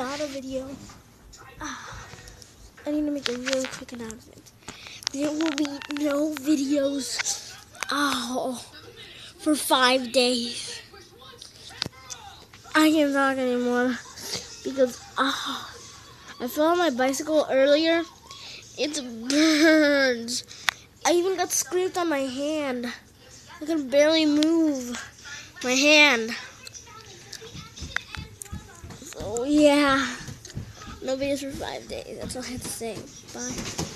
not a video. Ah, I need to make a real quick announcement. There will be no videos oh, for five days. I can't talk anymore because oh, I fell on my bicycle earlier. It burns. I even got scraped on my hand. I can barely move my hand. So yeah, no videos for five days. That's all I have to say. Bye.